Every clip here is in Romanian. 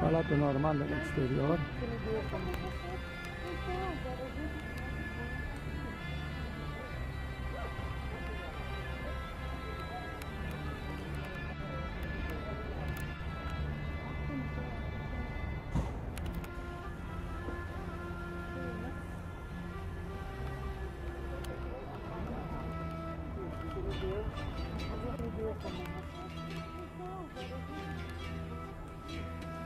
Palato normal del exterior. Thank you.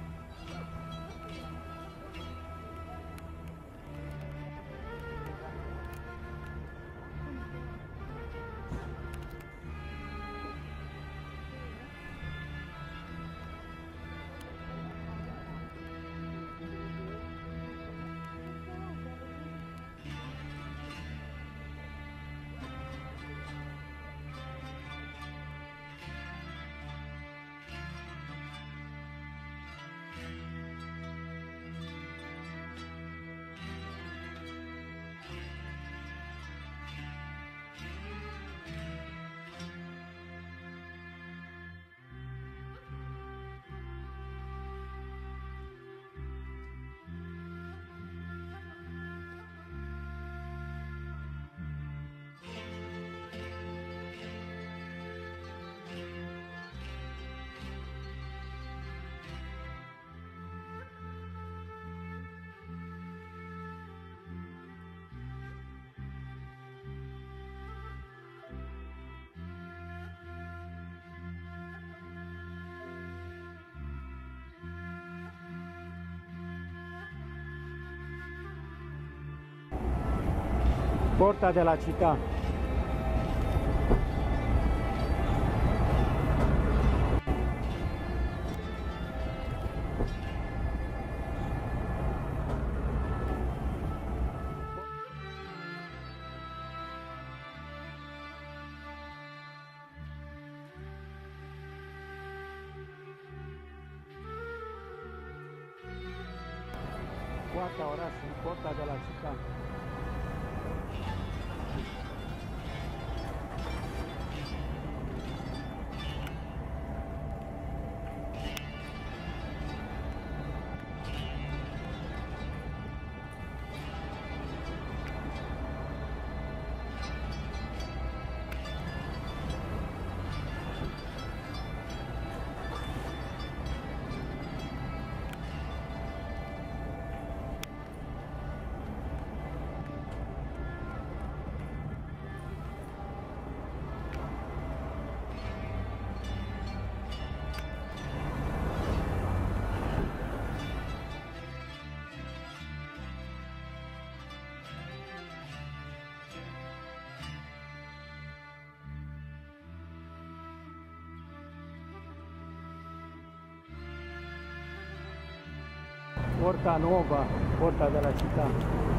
Porta de la Città. Quarta orașului, porta de la Città. Porta Nova, porta de la città.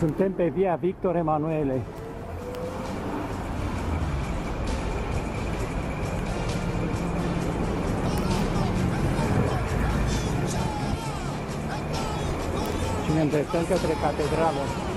Suntem pe via Victor Emanuele. Și ne îndreptăm către catedrală.